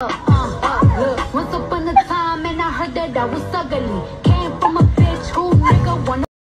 Uh, uh, uh, look, once upon a time, and I heard that I was ugly.